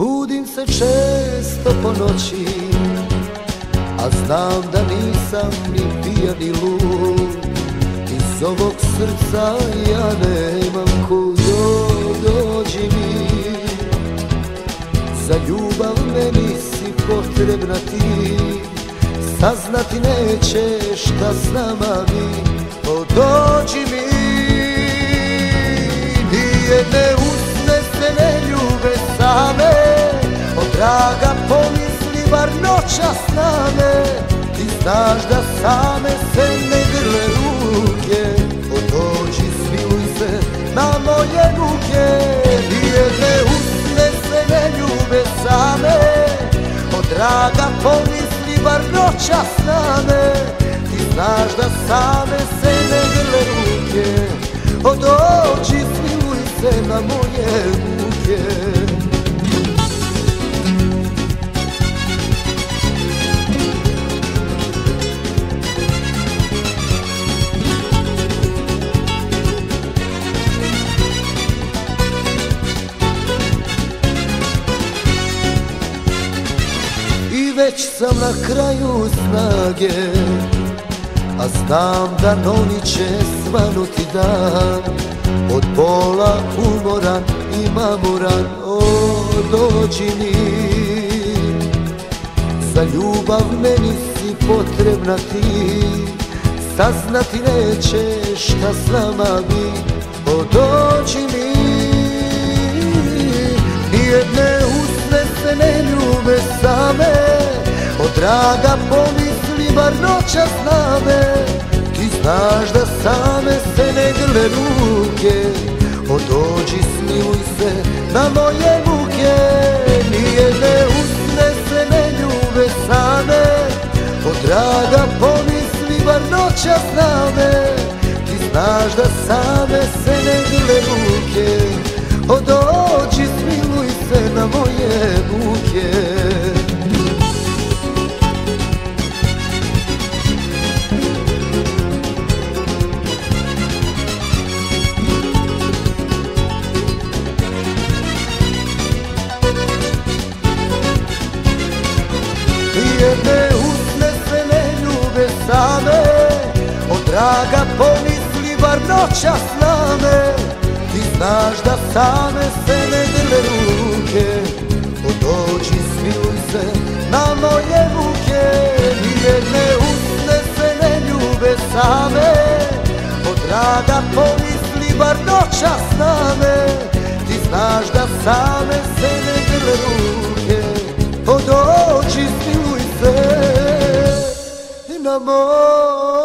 Budim se često po noći A znam da nisam ni pijan ni lud. Iz ovog srca ja nemam kudo Dođi mi. Za ljubav meni si potrebna ti. Saznati nećeš šta s nama mi. O dođi mi noća s Ti znaš da same se ne grle ruke. O dođi smiluj se na moje ruke. Nije ne usne se ne ljube same. O draga pomisli bar noća s Ti znaš da same se ne grle ruke. O dođi smiluj se na moje muke već sam na kraju snage A znam da noni će svanuti dan. Od pola umoran i mamuran O, dođi mi. Za ljubav meni si potrebna ti Saznati nećeš šta s nama bi. O, dođi mi. Nijedne usne se ne ljube same O draga pomisli bar noća s name Ti znaš da same se ne grle ruke. O dođi smiluj se na moje muke Nijedne usne se ne ljube same. O draga pomisli bar noća s name Ti znaš da same se ne grle ruke. O dođi smiluj se na moje muke draga pomisli bar noća name Ti znaš da same se ne drle ruke. O dođi smiluj se na moje muke Jedne usne se ne ljube same. O draga pomisli bar noća name Ti znaš da same se ne drle ruke. O dođi smiluj se na moje